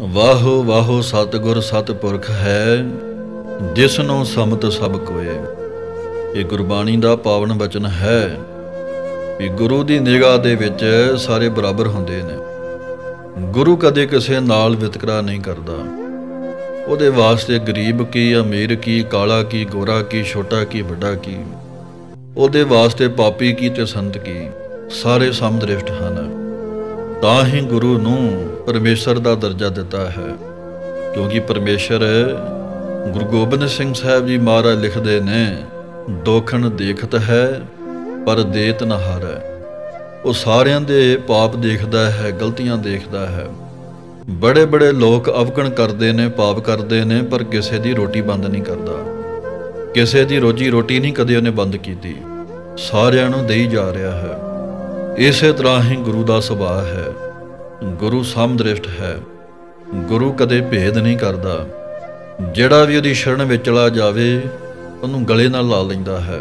ਵਾਹੋ ਵਾਹੋ ਸਤਿਗੁਰ ਸਤਿਪੁਰਖ ਹੈ ਜਿਸ ਨੂੰ ਸਮਤ ਸਭ ਕੋਏ। ਇਹ ਗੁਰਬਾਣੀ ਦਾ ਪਾਵਨ ਬਚਨ ਹੈ ਕਿ ਗੁਰੂ ਦੀ ਨਿਗਾਹ ਦੇ ਵਿੱਚ ਸਾਰੇ ਬਰਾਬਰ ਹੁੰਦੇ ਨੇ। ਗੁਰੂ ਕਦੇ ਕਿਸੇ ਨਾਲ ਵਿਤਕਰਾ ਨਹੀਂ ਕਰਦਾ। ਉਹਦੇ ਵਾਸਤੇ ਗਰੀਬ ਕੀ, ਅਮੀਰ ਕੀ, ਕਾਲਾ ਕੀ, ਗੋਰਾ ਕੀ, ਛੋਟਾ ਕੀ, ਵੱਡਾ ਕੀ, ਉਹਦੇ ਵਾਸਤੇ ਪਾਪੀ ਕੀ ਤੇ ਸੰਤ ਕੀ, ਸਾਰੇ ਸਮਦ੍ਰਿਸ਼ਟ ਹਨ। ਤਾਂ ਹੀ ਗੁਰੂ ਨੂੰ ਪਰਮੇਸ਼ਰ ਦਾ ਦਰਜਾ ਦਿੱਤਾ ਹੈ। ਕਿਉਂਕਿ ਪਰਮੇਸ਼ਰ ਗੁਰੂ ਗੋਬਿੰਦ ਸਿੰਘ ਸਾਹਿਬ ਜੀ ਮਹਾਰਾਜ ਲਿਖਦੇ ਨੇ, ਦੋਖਣ ਦੇਖਤ ਹੈ, ਪਰ ਦੇਤ ਨ ਹਾਰੈ ਉਹ ਸਾਰਿਆਂ ਦੇ ਪਾਪ ਦੇਖਦਾ ਹੈ, ਗਲਤੀਆਂ ਦੇਖਦਾ ਹੈ। ਬੜੇ ਬੜੇ ਲੋਕ ਅਵਗਣ ਕਰਦੇ ਨੇ, ਪਾਪ ਕਰਦੇ ਨੇ, ਪਰ ਕਿਸੇ ਦੀ ਰੋਟੀ ਬੰਦ ਨਹੀਂ ਕਰਦਾ। ਕਿਸੇ ਦੀ ਰੋਜੀ ਰੋਟੀ ਨਹੀਂ ਕਦੇ ਉਹਨੇ ਬੰਦ ਕੀਤੀ। ਸਾਰਿਆਂ ਨੂੰ ਦੇਈ ਜਾ ਰਿਹਾ ਹੈ। ਇਸੇ ਤਰ੍ਹਾਂ ਹੀ ਗੁਰੂ ਦਾ ਸੁਭਾਅ ਹੈ। ਗੁਰੂ ਸਮਦ੍ਰਿਸ਼ਟ ਹੈ। ਗੁਰੂ ਕਦੇ ਭੇਦ ਨਹੀਂ ਕਰਦਾ। ਜਿਹੜਾ ਵੀ ਉਹਦੀ ਸ਼ਰਨ ਵਿੱਚ ਚਲਾ ਜਾਵੇ, ਉਹਨੂੰ ਗਲੇ ਨਾਲ ਲਾ ਲੈਂਦਾ ਹੈ।